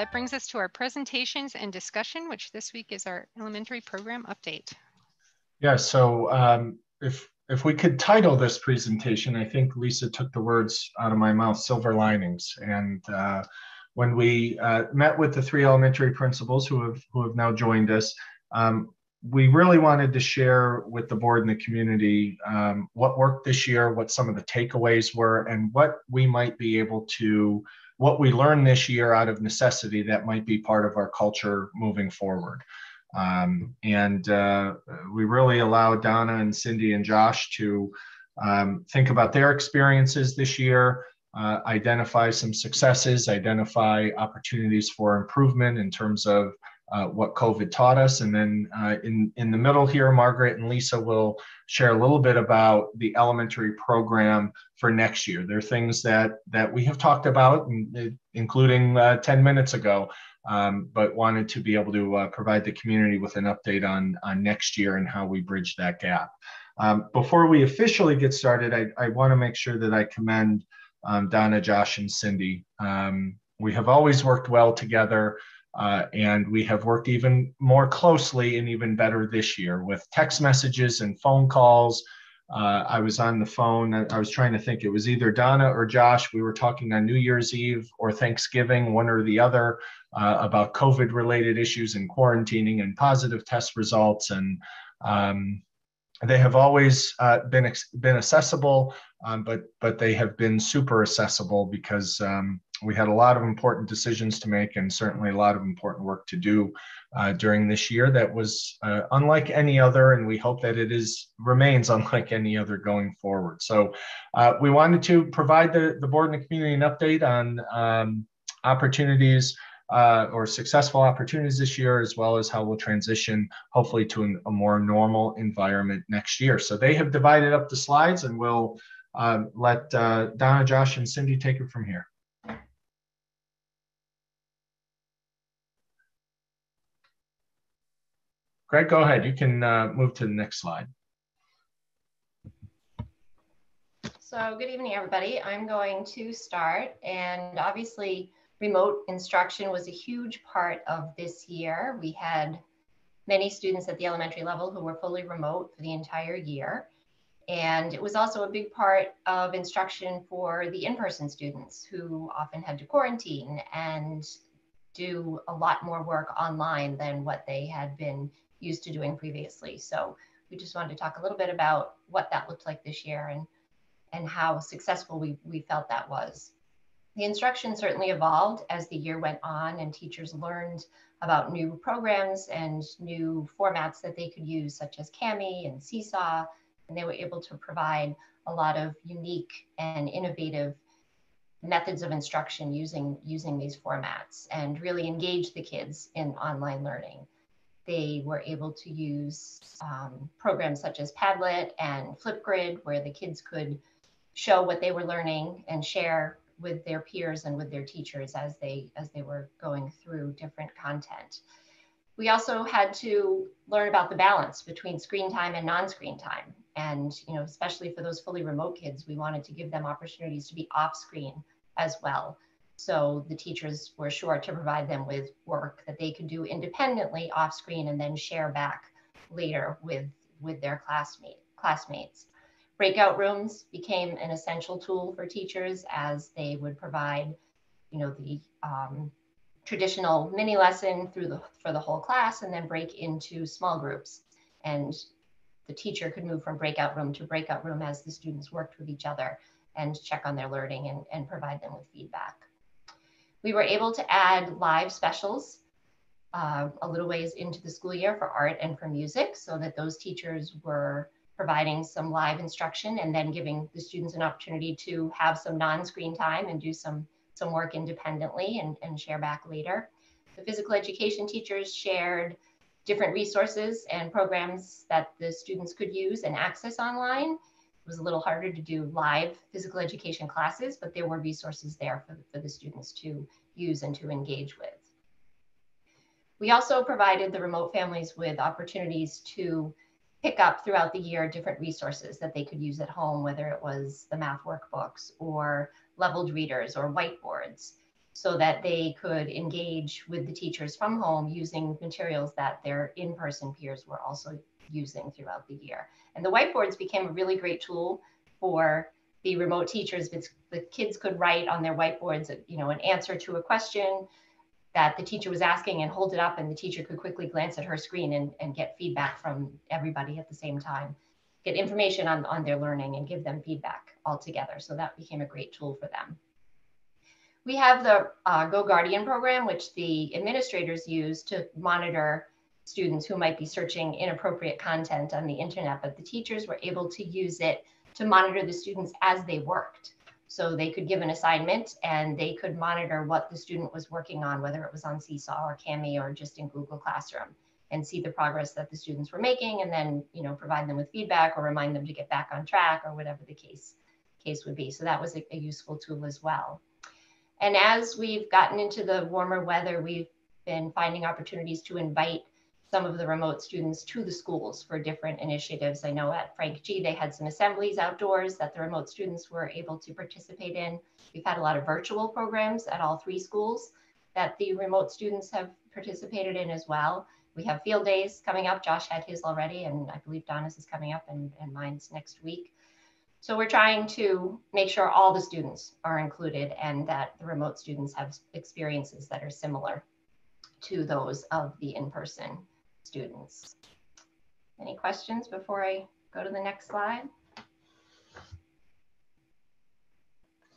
that brings us to our presentations and discussion, which this week is our elementary program update. Yeah, so um, if if we could title this presentation, I think Lisa took the words out of my mouth, silver linings. And uh, when we uh, met with the three elementary principals who have, who have now joined us, um, we really wanted to share with the board and the community um, what worked this year, what some of the takeaways were, and what we might be able to, what we learned this year out of necessity that might be part of our culture moving forward. Um, and uh, we really allowed Donna and Cindy and Josh to um, think about their experiences this year, uh, identify some successes, identify opportunities for improvement in terms of uh, what COVID taught us. And then uh, in, in the middle here, Margaret and Lisa will share a little bit about the elementary program for next year. There are things that, that we have talked about, including uh, 10 minutes ago, um, but wanted to be able to uh, provide the community with an update on, on next year and how we bridge that gap. Um, before we officially get started, I, I want to make sure that I commend um, Donna, Josh, and Cindy. Um, we have always worked well together, uh, and we have worked even more closely and even better this year with text messages and phone calls. Uh, I was on the phone. I was trying to think. It was either Donna or Josh. We were talking on New Year's Eve or Thanksgiving, one or the other, uh, about COVID related issues and quarantining and positive test results. And um, they have always uh, been, been accessible, um, but, but they have been super accessible because um, we had a lot of important decisions to make and certainly a lot of important work to do uh, during this year that was uh, unlike any other and we hope that it is remains unlike any other going forward so uh, we wanted to provide the, the board and the community an update on um, opportunities uh, or successful opportunities this year, as well as how we'll transition hopefully to an, a more normal environment next year. So they have divided up the slides and we'll uh, let uh, Donna, Josh, and Cindy take it from here. Greg, go ahead. You can uh, move to the next slide. So good evening, everybody. I'm going to start and obviously remote instruction was a huge part of this year. We had many students at the elementary level who were fully remote for the entire year. And it was also a big part of instruction for the in-person students who often had to quarantine and do a lot more work online than what they had been used to doing previously. So we just wanted to talk a little bit about what that looked like this year and, and how successful we, we felt that was. The instruction certainly evolved as the year went on and teachers learned about new programs and new formats that they could use, such as Kami and Seesaw, and they were able to provide a lot of unique and innovative methods of instruction using, using these formats and really engage the kids in online learning they were able to use um, programs such as Padlet and Flipgrid, where the kids could show what they were learning and share with their peers and with their teachers as they as they were going through different content. We also had to learn about the balance between screen time and non-screen time. And you know, especially for those fully remote kids, we wanted to give them opportunities to be off screen as well. So the teachers were sure to provide them with work that they could do independently off screen and then share back later with, with their classmate, classmates. Breakout rooms became an essential tool for teachers as they would provide, you know, the um, traditional mini lesson through the, for the whole class and then break into small groups. And the teacher could move from breakout room to breakout room as the students worked with each other and check on their learning and, and provide them with feedback. We were able to add live specials uh, a little ways into the school year for art and for music so that those teachers were providing some live instruction and then giving the students an opportunity to have some non-screen time and do some, some work independently and, and share back later. The physical education teachers shared different resources and programs that the students could use and access online was a little harder to do live physical education classes, but there were resources there for, for the students to use and to engage with. We also provided the remote families with opportunities to pick up throughout the year different resources that they could use at home, whether it was the math workbooks or leveled readers or whiteboards. so that they could engage with the teachers from home using materials that their in-person peers were also using throughout the year. And the whiteboards became a really great tool for the remote teachers. The kids could write on their whiteboards, you know, an answer to a question that the teacher was asking and hold it up and the teacher could quickly glance at her screen and, and get feedback from everybody at the same time get information on, on their learning and give them feedback all together so that became a great tool for them we have the uh, GoGuardian program which the administrators use to monitor students who might be searching inappropriate content on the internet but the teachers were able to use it to monitor the students as they worked so they could give an assignment and they could monitor what the student was working on, whether it was on Seesaw or Kami or just in Google Classroom and see the progress that the students were making and then, you know, provide them with feedback or remind them to get back on track or whatever the case, case would be. So that was a, a useful tool as well. And as we've gotten into the warmer weather, we've been finding opportunities to invite some of the remote students to the schools for different initiatives. I know at Frank G, they had some assemblies outdoors that the remote students were able to participate in. We've had a lot of virtual programs at all three schools that the remote students have participated in as well. We have field days coming up. Josh had his already, and I believe Donna's is coming up and, and mine's next week. So we're trying to make sure all the students are included and that the remote students have experiences that are similar to those of the in-person students. Any questions before I go to the next slide?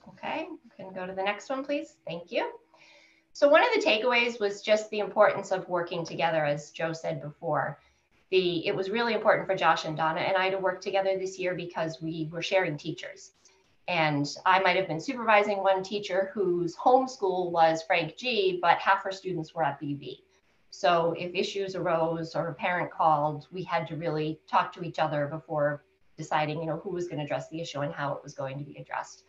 Okay, can go to the next one, please. Thank you. So one of the takeaways was just the importance of working together, as Joe said before. The, it was really important for Josh and Donna and I to work together this year because we were sharing teachers. And I might have been supervising one teacher whose homeschool was Frank G, but half her students were at BV. So if issues arose or a parent called, we had to really talk to each other before deciding, you know, who was going to address the issue and how it was going to be addressed.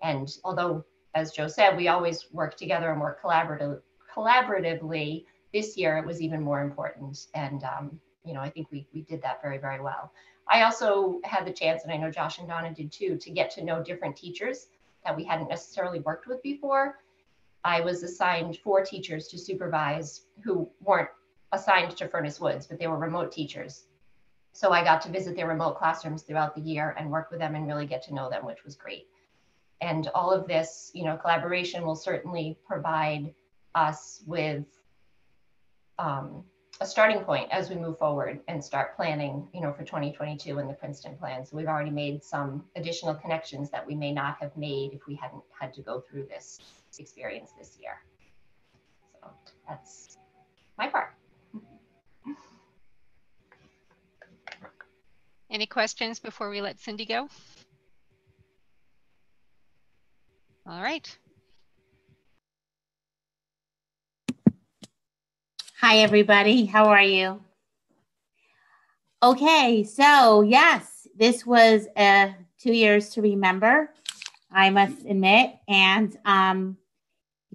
And although, as Joe said, we always work together and work collaborative, collaboratively, this year it was even more important. And, um, you know, I think we, we did that very, very well. I also had the chance, and I know Josh and Donna did too, to get to know different teachers that we hadn't necessarily worked with before I was assigned four teachers to supervise who weren't assigned to Furnace Woods, but they were remote teachers. So I got to visit their remote classrooms throughout the year and work with them and really get to know them, which was great. And all of this, you know, collaboration will certainly provide us with um, a starting point as we move forward and start planning, you know, for 2022 and the Princeton plan. So we've already made some additional connections that we may not have made if we hadn't had to go through this experience this year. So that's my part. Any questions before we let Cindy go? All right. Hi, everybody. How are you? Okay, so yes, this was uh, two years to remember, I must admit. And um,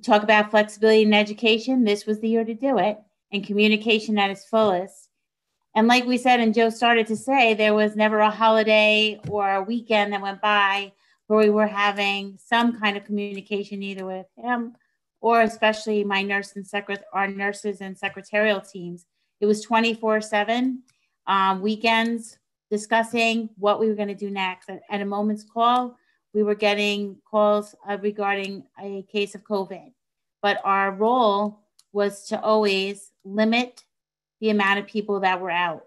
talk about flexibility in education. This was the year to do it, and communication at its fullest. And like we said, and Joe started to say, there was never a holiday or a weekend that went by where we were having some kind of communication, either with him or especially my nurse and secret our nurses and secretarial teams. It was 24 7 um, weekends discussing what we were going to do next. At, at, a moment's call, we were getting calls uh, regarding a case of COVID, but our role was to always limit the amount of people that were out.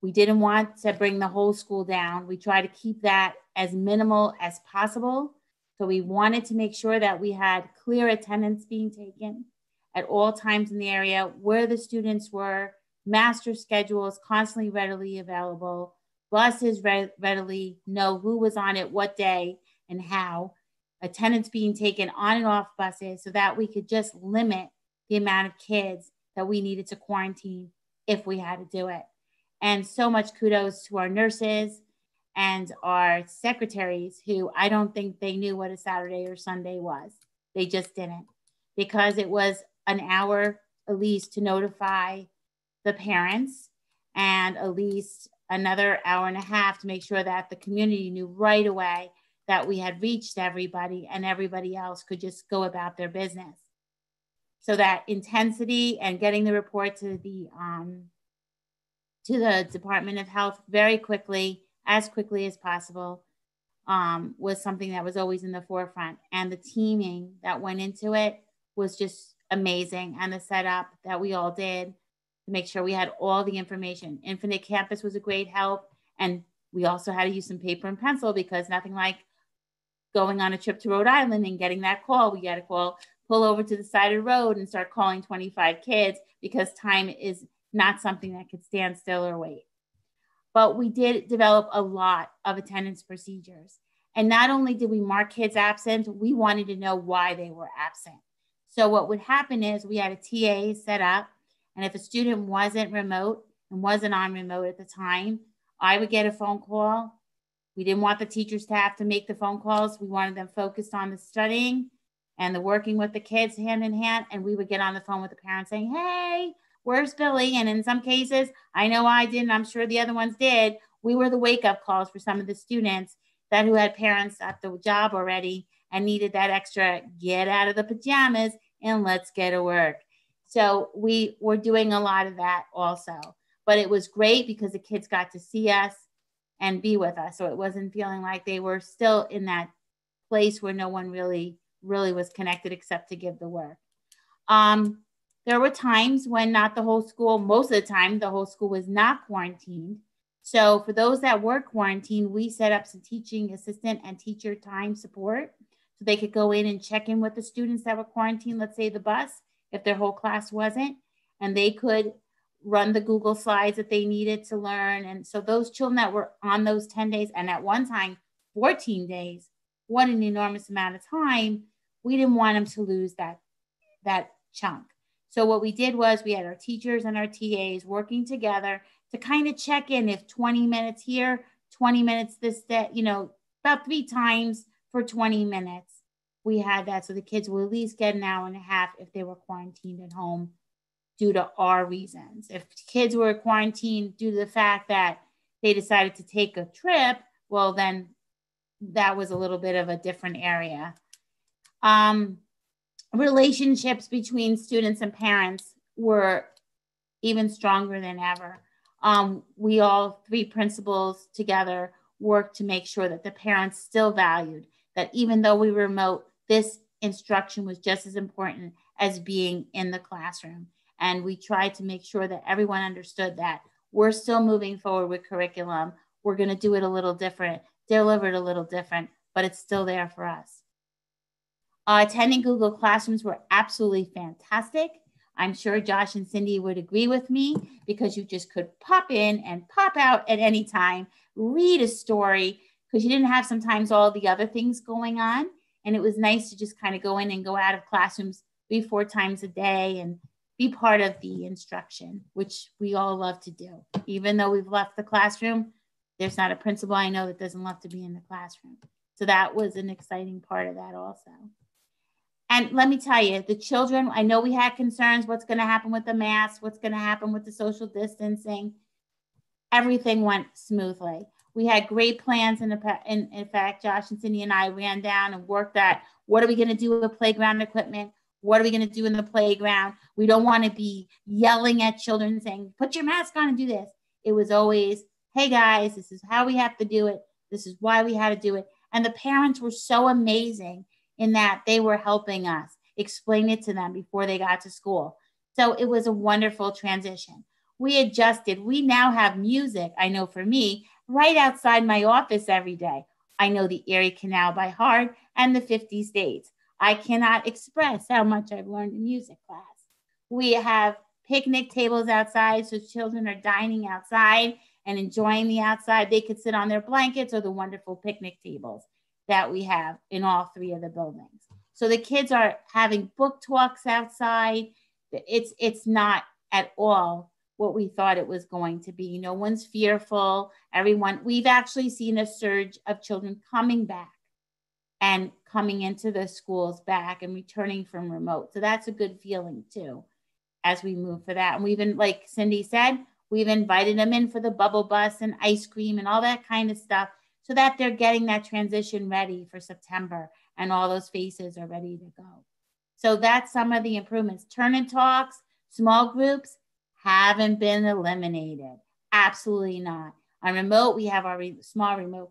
We didn't want to bring the whole school down. We tried to keep that as minimal as possible so we wanted to make sure that we had clear attendance being taken at all times in the area where the students were, master schedules constantly readily available, buses re- readily know who was on it, what day, and how, attendance being taken on and off buses so that we could just limit the amount of kids that we needed to quarantine if we had to do it. And so much kudos to our nurses, and our secretaries who I don't think they knew what a Saturday or Sunday was. They just didn't because it was an hour at least to notify the parents and at least another hour and a half to make sure that the community knew right away that we had reached everybody and everybody else could just go about their business. So that intensity and getting the report to the um, to the Department of Health very quickly, as quickly as possible, um, was something that was always in the forefront. And the teaming that went into it was just amazing. And the setup that we all did to make sure we had all the information. Infinite Campus was a great help. And we also had to use some paper and pencil because nothing like going on a trip to Rhode Island and getting that call. We got to call, pull over to the side of the road and start calling 25 kids because time is not something that could stand still or wait. But we did develop a lot of attendance procedures. And not only did we mark kids absent, we wanted to know why they were absent. So what would happen is we had a TA set up, and if a student wasn't remote and wasn't on remote at the time, I would get a phone call we didn't want the teachers to have to make the phone calls. We wanted them focused on the studying and the working with the kids hand in hand. And we would get on the phone with the parents saying, Hey, where's Billy? And in some cases, I know I did, and I'm sure the other ones did. We were the wake up calls for some of the students that who had parents at the job already and needed that extra get out of the pajamas and let's get to work. So we were doing a lot of that also. But it was great because the kids got to see us and be with us. So it wasn't feeling like they were still in that place where no one really, really was connected except to give the work. Um, there were times when not the whole school, most of the time, the whole school was not quarantined. So for those that were quarantined, we set up some teaching assistant and teacher time support so they could go in and check in with the students that were quarantined, let's say the bus, if their whole class wasn't, and they could run the Google slides that they needed to learn. And so those children that were on those 10 days and at one time 14 days, what an enormous amount of time. We didn't want them to lose that, that chunk. So what we did was we had our teachers and our TAs working together to kind of check in if 20 minutes here, 20 minutes this day, you know, about three times for 20 minutes. We had that. So the kids will at least get an hour and a half if they were quarantined at home due to our reasons. If kids were quarantined due to the fact that they decided to take a trip, well, then that was a little bit of a different area. Um, relationships between students and parents were even stronger than ever. Um, we all three principals together worked to make sure that the parents still valued that even though we were remote, this instruction was just as important as being in the classroom. And we tried to make sure that everyone understood that we're still moving forward with curriculum. We're going to do it a little different, deliver it a little different, but it's still there for us. Uh, attending Google Classrooms were absolutely fantastic. I'm sure Josh and Cindy would agree with me because you just could pop in and pop out at any time, read a story because you didn't have sometimes all the other things going on. And it was nice to just kind of go in and go out of classrooms three, four times a day and be part of the instruction, which we all love to do. Even though we've left the classroom, there's not a principal I know that doesn't love to be in the classroom. So that was an exciting part of that also. And let me tell you, the children, I know we had concerns what's going to happen with the masks, what's going to happen with the social distancing. Everything went smoothly. We had great plans. In, in, in fact, Josh and Cindy and I ran down and worked at what are we going to do with playground equipment? What are we going to do in the playground? We don't want to be yelling at children saying, put your mask on and do this. It was always, hey guys, this is how we have to do it. This is why we had to do it. And the parents were so amazing in that they were helping us explain it to them before they got to school. So it was a wonderful transition. We adjusted. We now have music, I know for me, right outside my office every day. I know the Erie Canal by heart and the 50 states. I cannot express how much I've learned in music class. We have picnic tables outside, so children are dining outside and enjoying the outside. They could sit on their blankets or the wonderful picnic tables that we have in all three of the buildings. So the kids are having book talks outside. It's it's not at all what we thought it was going to be. No one's fearful. Everyone, we've actually seen a surge of children coming back and coming into the schools back and returning from remote. So that's a good feeling too as we move for that. And we've been, like Cindy said, we've invited them in for the bubble bus and ice cream and all that kind of stuff so that they're getting that transition ready for September and all those faces are ready to go. So that's some of the improvements. Turn and talks, small groups haven't been eliminated. Absolutely not. On remote, we have our re small remote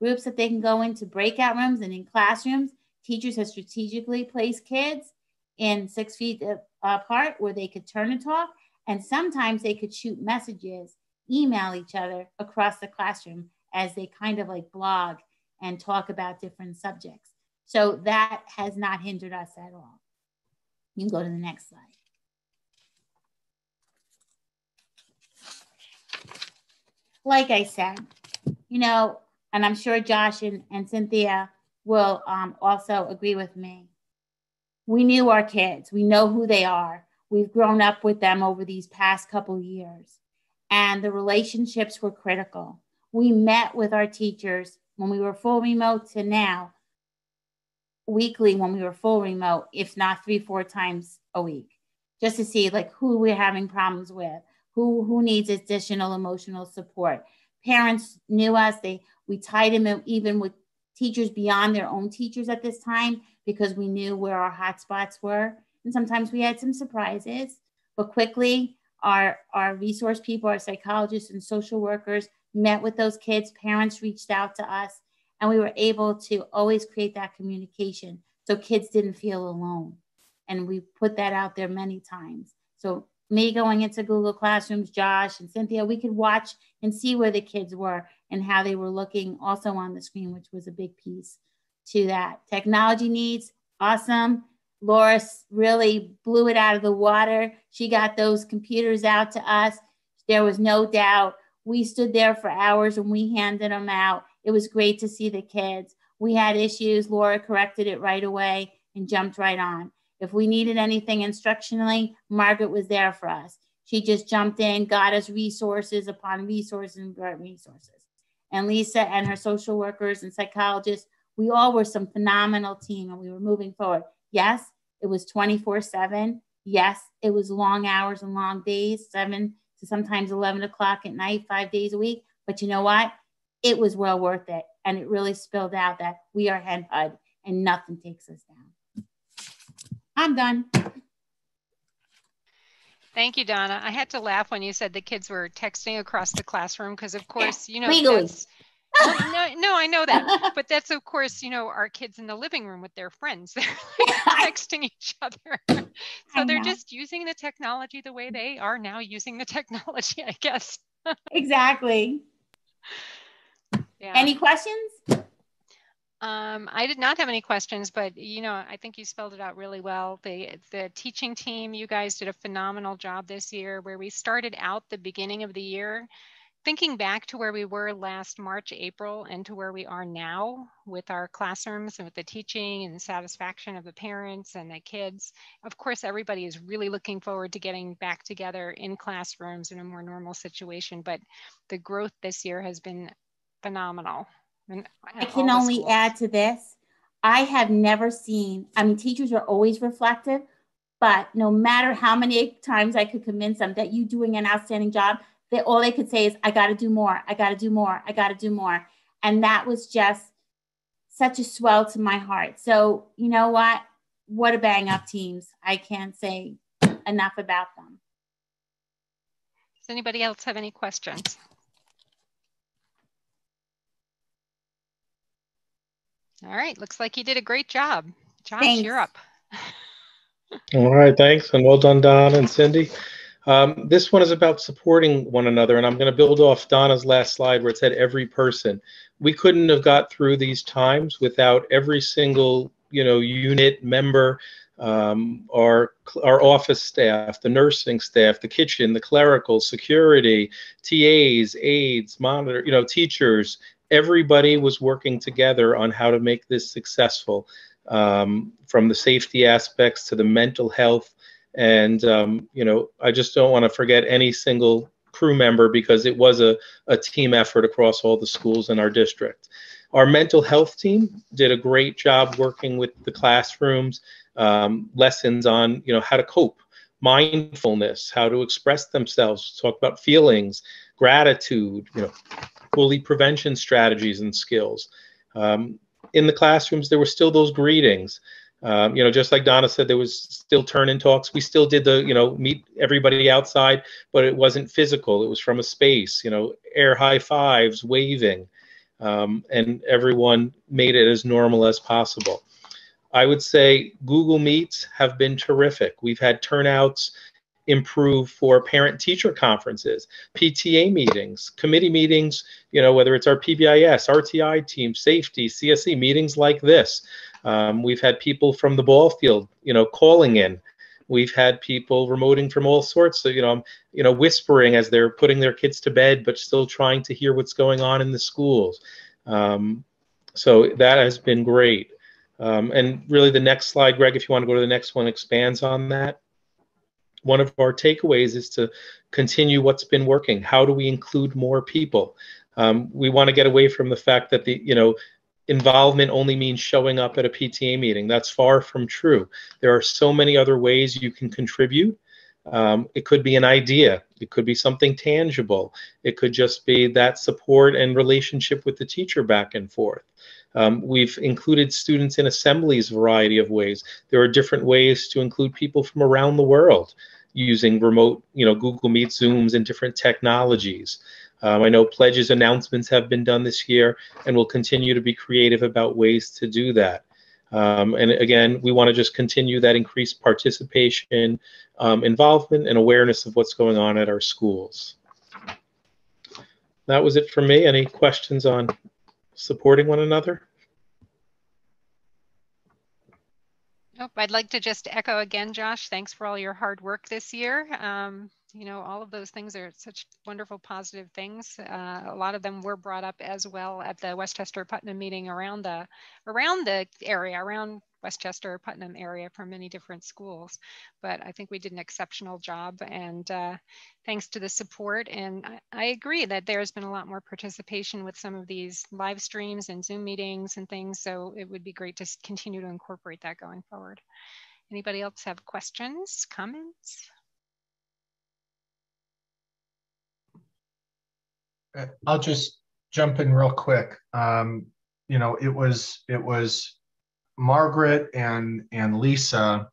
groups that they can go into breakout rooms and in classrooms. Teachers have strategically placed kids in six feet apart where they could turn and talk. And sometimes they could shoot messages, email each other across the classroom as they kind of like blog and talk about different subjects. So that has not hindered us at all. You can go to the next slide. Like I said, you know, and I'm sure Josh and, and Cynthia will um, also agree with me. We knew our kids, we know who they are. We've grown up with them over these past couple years, and the relationships were critical. We met with our teachers when we were full remote to now, weekly when we were full remote, if not three, four times a week, just to see like who we're having problems with, who who needs additional emotional support. Parents knew us. They we tied them even with teachers beyond their own teachers at this time because we knew where our hot spots were. And sometimes we had some surprises, but quickly our, our resource people, our psychologists and social workers met with those kids. Parents reached out to us and we were able to always create that communication so kids didn't feel alone. And we put that out there many times. So me going into Google Classrooms, Josh and Cynthia, we could watch and see where the kids were and how they were looking also on the screen, which was a big piece to that. Technology needs, awesome. Laura really blew it out of the water. She got those computers out to us. There was no doubt. We stood there for hours and we handed them out. It was great to see the kids. We had issues. Laura corrected it right away and jumped right on. If we needed anything instructionally, Margaret was there for us. She just jumped in, got us resources upon resources and resources. And Lisa and her social workers and psychologists, we all were some phenomenal team and we were moving forward. Yes, it was 24 7. Yes, it was long hours and long days, seven to sometimes 11 o'clock at night, five days a week. But you know what? It was well worth it. And it really spilled out that we are HenHud and nothing takes us down. I'm done. Thank you, Donna. I had to laugh when you said the kids were texting across the classroom because, of course, you know, Legally. no, no, I know that, but that's of course, you know, our kids in the living room with their friends. They're like texting each other, so they're just using the technology the way they are now using the technology, I guess. exactly. Yeah. Any questions? Um, I did not have any questions, but you know, I think you spelled it out really well. The the teaching team, you guys did a phenomenal job this year. Where we started out the beginning of the year, thinking back to where we were last March, April, and to where we are now with our classrooms and with the teaching and the satisfaction of the parents and the kids. Of course, everybody is really looking forward to getting back together in classrooms in a more normal situation. But the growth this year has been phenomenal. And I can only add to this. I have never seen, I mean, teachers are always reflective, but no matter how many times I could convince them that you're doing an outstanding job, they all they could say is, I got to do more, I got to do more, I got to do more. And that was just such a swell to my heart. So, you know what? What a bang up teams. I can't say enough about them. Does anybody else have any questions? All right, looks like you did a great job. Josh, Thanks. you're up. All right, thanks, and well done, Donna and Cindy. Um, this one is about supporting one another, and I'm going to build off Donna's last slide where it said every person. We couldn't have got through these times without every single, you know, unit member, um, our our office staff, the nursing staff, the kitchen, the clerical, security, TAs, aides, monitor, you know, teachers, everybody was working together on how to make this successful, um, from the safety aspects to the mental health. And, um, you know, I just don't want to forget any single crew member because it was a, a team effort across all the schools in our district. Our mental health team did a great job working with the classrooms, um, lessons on, you know, how to cope, mindfulness, how to express themselves, talk about feelings, gratitude, you know, bully prevention strategies and skills. Um, in the classrooms, there were still those greetings. Um, you know, just like Donna said, there was still turn-in talks. We still did the, you know, meet everybody outside, but it wasn't physical. It was from a space, you know, air high fives, waving, um, and everyone made it as normal as possible. I would say Google Meets have been terrific. We've had turnouts improve for parent teacher conferences, PTA meetings, committee meetings, you know, whether it's our PBIS, RTI team, safety, CSE meetings like this. Um, we've had people from the ball field, you know, calling in. We've had people remoting from all sorts of, you know, you know, whispering as they're putting their kids to bed, but still trying to hear what's going on in the schools. Um, so that has been great. Um, and really, the next slide, Greg, if you want to go to the next one, expands on that. One of our takeaways is to continue what's been working. How do we include more people? Um, we want to get away from the fact that the you know involvement only means showing up at a PTA meeting. That's far from true. There are so many other ways you can contribute. Um, it could be an idea. It could be something tangible. It could just be that support and relationship with the teacher back and forth. Um, we've included students in assemblies variety of ways. There are different ways to include people from around the world using remote, you know, Google Meet, Zooms, and different technologies. Um, I know pledges announcements have been done this year, and we'll continue to be creative about ways to do that. Um, and again, we want to just continue that increased participation, um, involvement, and awareness of what's going on at our schools. That was it for me. Any questions on supporting one another? Nope, I'd like to just echo again, Josh, thanks for all your hard work this year. Um, you know, all of those things are such wonderful, positive things. Uh, a lot of them were brought up as well at the Westchester Putnam meeting around the around the area, around Westchester or Putnam area from many different schools. But I think we did an exceptional job, and uh, thanks to the support. And I, I agree that there's been a lot more participation with some of these live streams and Zoom meetings and things. So it would be great to continue to incorporate that going forward. Anybody else have questions, comments? Uh, I'll just jump in real quick. Um, you know, it was it was Margaret and and Lisa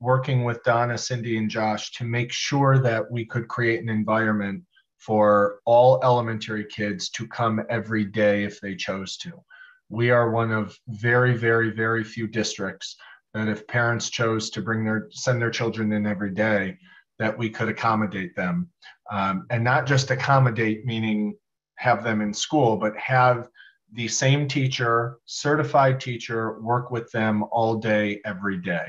working with Donna, Cindy, and Josh to make sure that we could create an environment for all elementary kids to come every day if they chose to. We are one of very, very, very few districts that if parents chose to bring their send their children in every day, that we could accommodate them. Um, and not just accommodate, meaning have them in school, but have the same teacher, certified teacher, work with them all day, every day.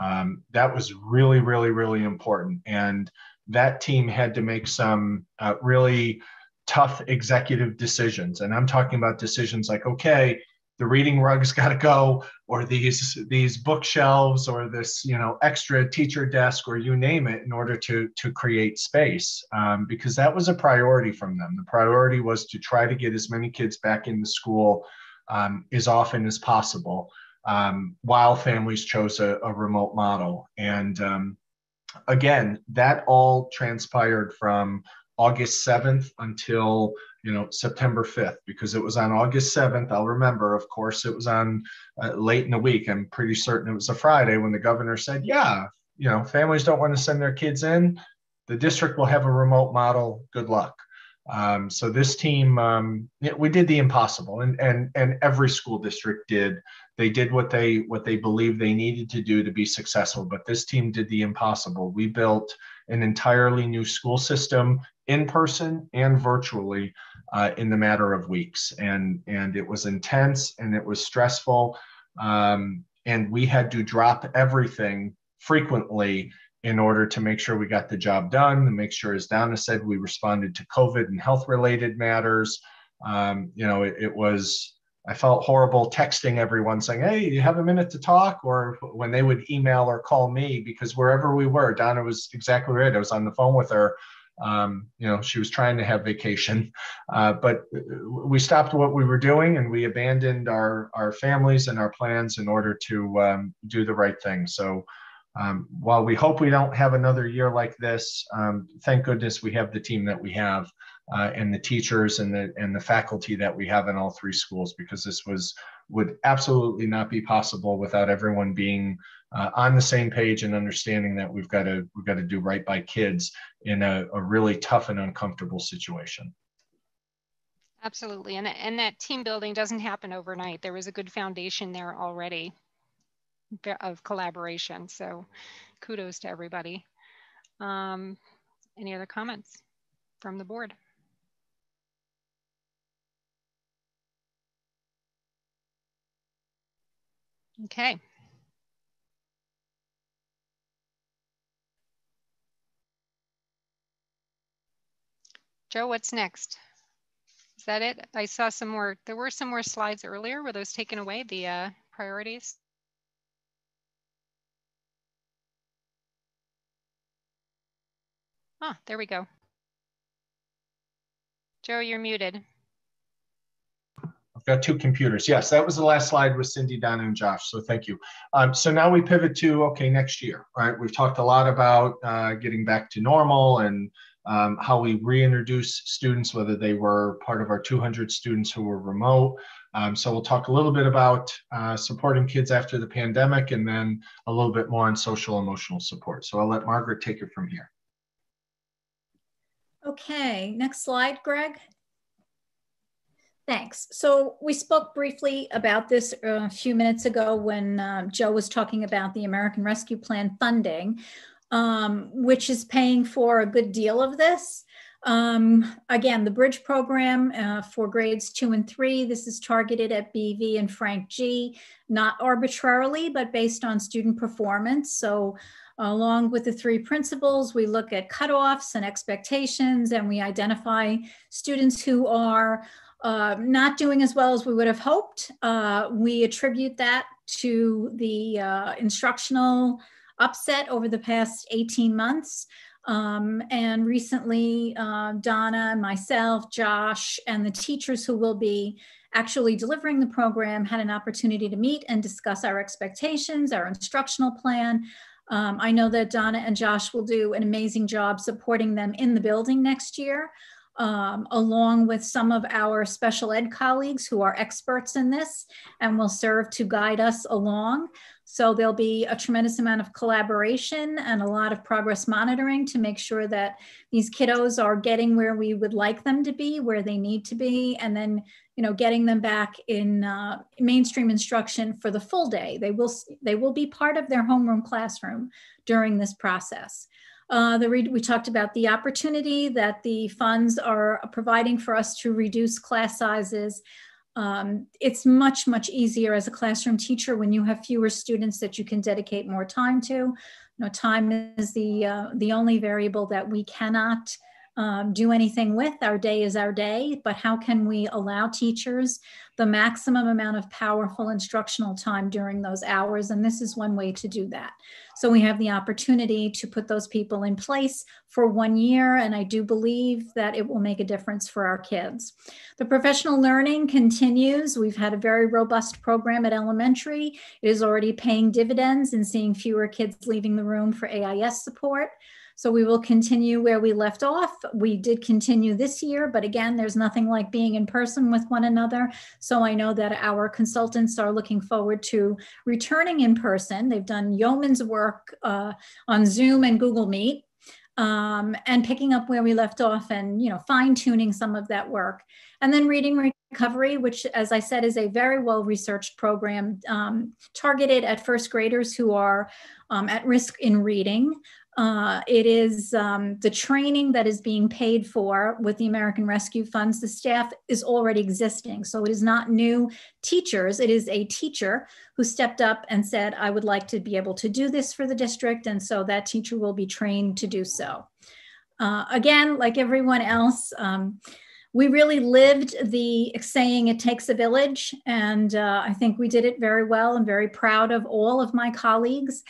Um, that was really, really, really important. And that team had to make some uh, really tough executive decisions. And I'm talking about decisions like, okay, the reading rug's got to go or these these bookshelves or this you know extra teacher desk or you name it in order to to create space um, because that was a priority from them. The priority was to try to get as many kids back into school um, as often as possible um, while families chose a, a remote model. And um, again that all transpired from august 7th until you know September 5th because it was on August 7th. I'll remember, of course, it was on uh, late in the week. I'm pretty certain it was a Friday when the governor said, "Yeah, you know, families don't want to send their kids in. The district will have a remote model. Good luck." Um, so this team, um, we did the impossible, and and and every school district did. They did what they what they believed they needed to do to be successful. But this team did the impossible. We built an entirely new school system in person and virtually uh, in the matter of weeks. And, and it was intense and it was stressful. Um, and we had to drop everything frequently in order to make sure we got the job done and make sure, as Donna said, we responded to COVID and health related matters. Um, you know, it, it was, I felt horrible texting everyone saying, Hey, you have a minute to talk? Or when they would email or call me, because wherever we were, Donna was exactly right. I was on the phone with her um, you know, she was trying to have vacation, uh, but we stopped what we were doing and we abandoned our our families and our plans in order to um, do the right thing. So. Um, while we hope we don't have another year like this, um, thank goodness we have the team that we have uh, and the teachers and the and the faculty that we have in all three schools because this was would absolutely not be possible without everyone being uh, on the same page and understanding that we've got to we've got to do right by kids in a, a really tough and uncomfortable situation. Absolutely, and and that team building doesn't happen overnight. There was a good foundation there already of collaboration. So, kudos to everybody. Um, any other comments from the board? Okay. Joe, what's next? Is that it? I saw some more, there were some more slides earlier. Were those taken away, the uh, priorities? Ah, there we go. Joe, you're muted. I've got two computers. Yes, that was the last slide with Cindy, Donna, and Josh. So thank you. Um, so now we pivot to, okay, next year, right? We've talked a lot about uh, getting back to normal and um, how we reintroduce students, whether they were part of our 200 students who were remote. Um, so we'll talk a little bit about uh, supporting kids after the pandemic and then a little bit more on social emotional support. So I'll let Margaret take it from here. Okay, next slide, Greg. Thanks. So we spoke briefly about this uh, a few minutes ago when uh, Joe was talking about the American Rescue Plan funding um, which is paying for a good deal of this. Um, again, the bridge program uh, for grades two and three, this is targeted at BV and Frank G, not arbitrarily, but based on student performance. So along with the three principals, we look at cutoffs and expectations, and we identify students who are uh, not doing as well as we would have hoped. Uh, we attribute that to the uh, instructional upset over the past 18 months. Um, and recently, uh, Donna, myself, Josh, and the teachers who will be actually delivering the program had an opportunity to meet and discuss our expectations, our instructional plan. Um, I know that Donna and Josh will do an amazing job supporting them in the building next year, um, along with some of our special ed colleagues who are experts in this and will serve to guide us along. So there'll be a tremendous amount of collaboration and a lot of progress monitoring to make sure that these kiddos are getting where we would like them to be, where they need to be, and then you know getting them back in uh, mainstream instruction for the full day. They will they will be part of their homeroom classroom during this process. Uh, the we talked about the opportunity that the funds are providing for us to reduce class sizes um, it's much, much easier as a classroom teacher when you have fewer students that you can dedicate more time to. You know, time is the, uh, the only variable that we cannot um, do anything with. Our day is our day, but how can we allow teachers the maximum amount of powerful instructional time during those hours? And this is one way to do that. So we have the opportunity to put those people in place for one year, and I do believe that it will make a difference for our kids. The professional learning continues. We've had a very robust program at elementary. It is already paying dividends and seeing fewer kids leaving the room for AIS support. So we will continue where we left off. We did continue this year, but again, there's nothing like being in person with one another. So I know that our consultants are looking forward to returning in person. They've done yeoman's work uh, on Zoom and Google Meet. Um, and picking up where we left off and you know fine tuning some of that work and then reading recovery which as i said is a very well researched program um, targeted at first graders who are um, at risk in reading uh, it is um, the training that is being paid for with the American Rescue Funds. The staff is already existing. So it is not new teachers. It is a teacher who stepped up and said, I would like to be able to do this for the district. And so that teacher will be trained to do so. Uh, again, like everyone else, um, we really lived the saying, it takes a village. And uh, I think we did it very well. I'm very proud of all of my colleagues.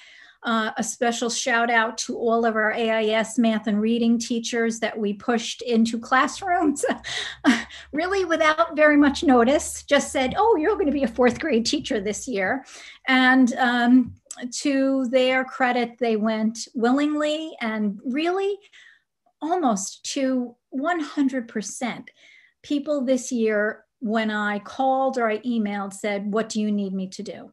Uh, a special shout out to all of our AIS math and reading teachers that we pushed into classrooms, really without very much notice, just said, oh, you're going to be a fourth grade teacher this year. And um, to their credit, they went willingly and really almost to 100% people this year, when I called or I emailed, said, What do you need me to do?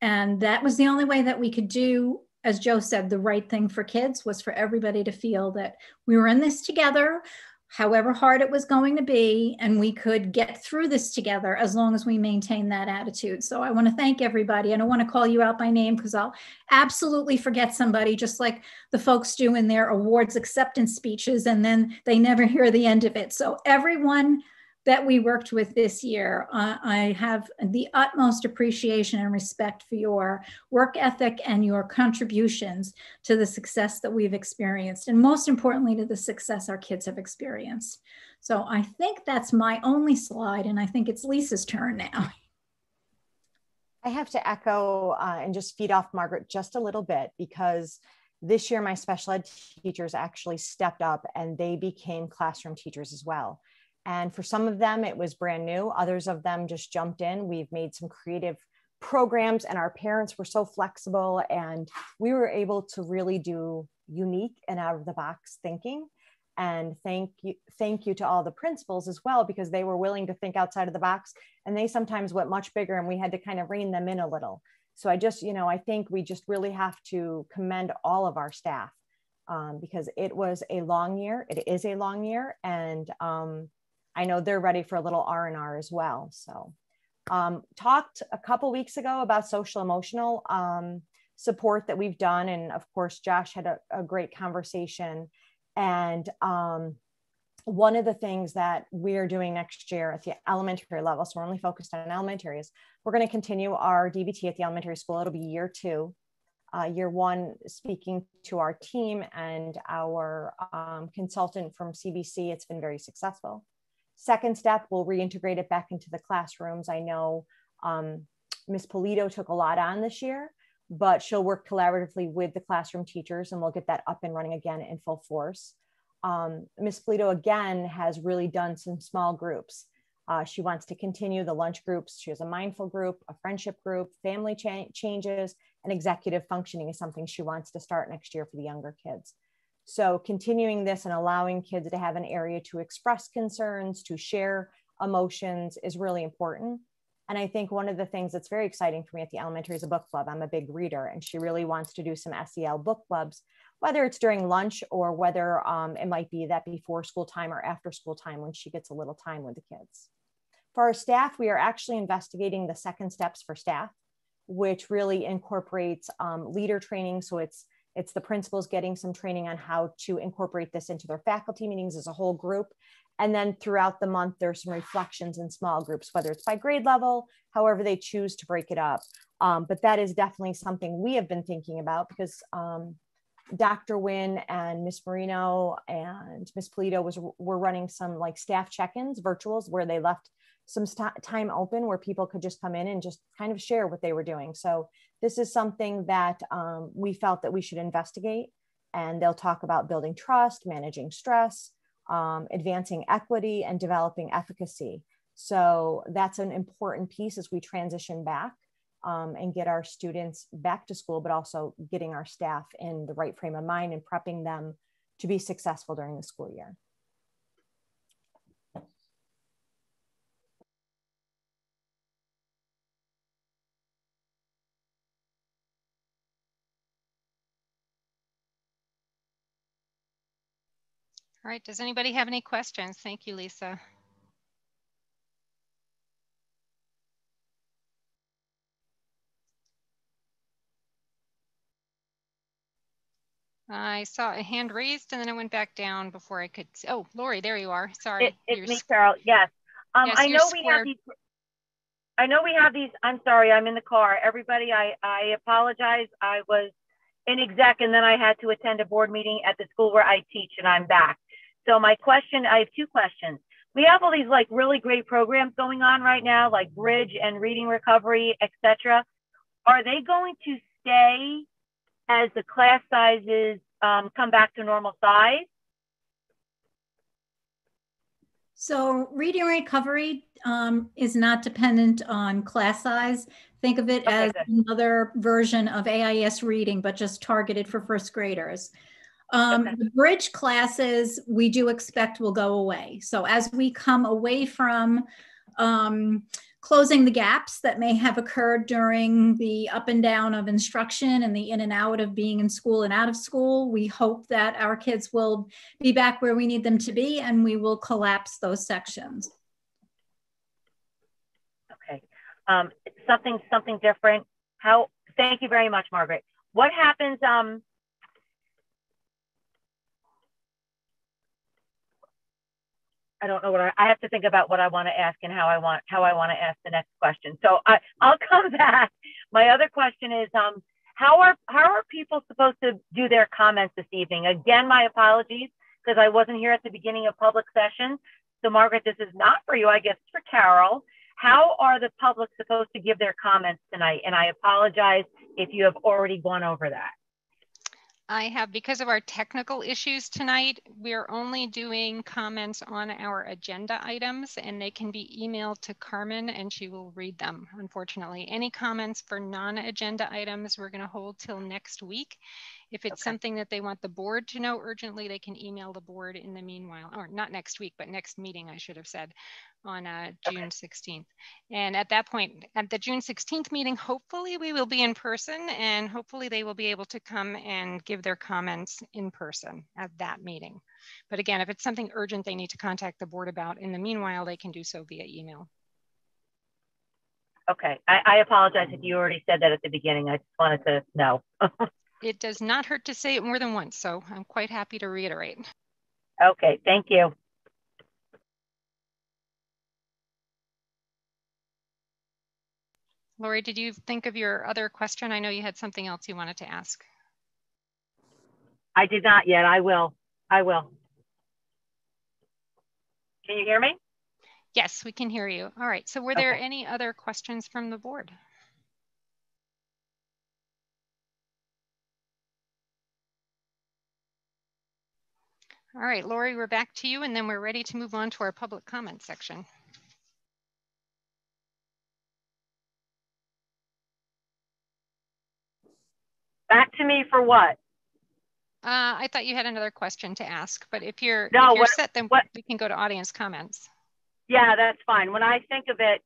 And that was the only way that we could do, as Joe said, the right thing for kids was for everybody to feel that we were in this together however hard it was going to be, and we could get through this together as long as we maintain that attitude. So I want to thank everybody. And I don't want to call you out by name because I'll absolutely forget somebody, just like the folks do in their awards acceptance speeches, and then they never hear the end of it. So everyone that we worked with this year. Uh, I have the utmost appreciation and respect for your work ethic and your contributions to the success that we've experienced, and most importantly, to the success our kids have experienced. So I think that's my only slide, and I think it's Lisa's turn now. I have to echo uh, and just feed off Margaret just a little bit because this year my special ed teachers actually stepped up and they became classroom teachers as well. And for some of them, it was brand new. Others of them just jumped in. We've made some creative programs, and our parents were so flexible, and we were able to really do unique and out of the box thinking. And thank you, thank you to all the principals as well, because they were willing to think outside of the box, and they sometimes went much bigger, and we had to kind of rein them in a little. So I just, you know, I think we just really have to commend all of our staff um, because it was a long year. It is a long year, and um, I know they're ready for a little R and R as well. So, um, talked a couple weeks ago about social emotional um, support that we've done, and of course, Josh had a, a great conversation. And um, one of the things that we're doing next year at the elementary level, so we're only focused on elementary, is we're going to continue our DBT at the elementary school. It'll be year two. Uh, year one, speaking to our team and our um, consultant from CBC, it's been very successful. Second step, we'll reintegrate it back into the classrooms. I know um, Ms. Polito took a lot on this year, but she'll work collaboratively with the classroom teachers and we'll get that up and running again in full force. Um, Ms. Polito again has really done some small groups. Uh, she wants to continue the lunch groups. She has a mindful group, a friendship group, family cha changes, and executive functioning is something she wants to start next year for the younger kids. So continuing this and allowing kids to have an area to express concerns, to share emotions is really important. And I think one of the things that's very exciting for me at the elementary is a book club. I'm a big reader, and she really wants to do some SEL book clubs, whether it's during lunch or whether um, it might be that before school time or after school time when she gets a little time with the kids. For our staff, we are actually investigating the second steps for staff, which really incorporates um, leader training. So it's it's the principals getting some training on how to incorporate this into their faculty meetings as a whole group. And then throughout the month, there's some reflections in small groups, whether it's by grade level, however they choose to break it up. Um, but that is definitely something we have been thinking about because um, Dr. Wynn and Miss Marino and Miss Polito was were running some like staff check-ins, virtuals, where they left some time open where people could just come in and just kind of share what they were doing. So this is something that um, we felt that we should investigate and they'll talk about building trust, managing stress, um, advancing equity and developing efficacy. So that's an important piece as we transition back um, and get our students back to school, but also getting our staff in the right frame of mind and prepping them to be successful during the school year. All right, does anybody have any questions? Thank you, Lisa. I saw a hand raised and then I went back down before I could. See. Oh, Lori, there you are. Sorry. It, it's me, Carol. Yes. Um, yes I know we have these. I know we have these. I'm sorry. I'm in the car. Everybody, I, I apologize. I was in exec and then I had to attend a board meeting at the school where I teach and I'm back. So my question, I have two questions. We have all these like really great programs going on right now, like Bridge and Reading Recovery, etc. Are they going to stay as the class sizes um, come back to normal size? So reading recovery um, is not dependent on class size. Think of it okay, as good. another version of AIS reading, but just targeted for first graders. Um, okay. The bridge classes we do expect will go away. So as we come away from um, closing the gaps that may have occurred during the up and down of instruction and the in and out of being in school and out of school, we hope that our kids will be back where we need them to be and we will collapse those sections. Okay. Um, something something different. How? Thank you very much, Margaret. What happens? Um, I don't know what I, I, have to think about what I want to ask and how I want how I want to ask the next question. So I, I'll come back. My other question is, um, how are how are people supposed to do their comments this evening? Again, my apologies because I wasn't here at the beginning of public session. So Margaret, this is not for you. I guess it's for Carol. How are the public supposed to give their comments tonight? And I apologize if you have already gone over that. I have, because of our technical issues tonight, we're only doing comments on our agenda items and they can be emailed to Carmen and she will read them, unfortunately. Any comments for non-agenda items, we're gonna hold till next week. If it's okay. something that they want the board to know urgently, they can email the board in the meanwhile, or not next week, but next meeting, I should have said, on uh, June okay. 16th. And at that point, at the June 16th meeting, hopefully we will be in person and hopefully they will be able to come and give their comments in person at that meeting. But again, if it's something urgent they need to contact the board about, in the meanwhile, they can do so via email. Okay, I, I apologize if you already said that at the beginning. I just wanted to know. it does not hurt to say it more than once, so I'm quite happy to reiterate. Okay, thank you. Lori, did you think of your other question? I know you had something else you wanted to ask. I did not yet. I will. I will. Can you hear me? Yes, we can hear you. All right. So were there any other questions from the board? All right, Lori, we're back to you and then we're ready to move on to our public comment section. Back to me for what? Uh, I thought you had another question to ask, but if you're, no, if you're what, set, then what, we can go to audience comments. Yeah, that's fine. When I think of it,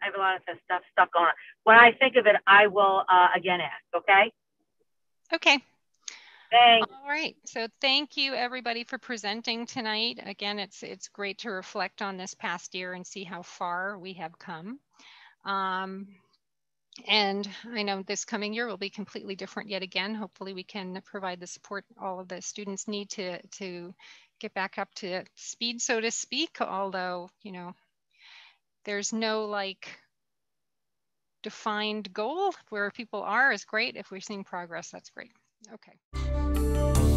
I have a lot of stuff stuck on. When I think of it, I will uh, again ask, okay? Okay. Thanks. All right. So thank you everybody for presenting tonight. Again, it's it's great to reflect on this past year and see how far we have come. Um, and I know this coming year will be completely different yet again. Hopefully we can provide the support all of the students need to, to get back up to speed, so to speak, although, you know, there's no like defined goal where people are is great. If we're seeing progress, that's great. Okay thank you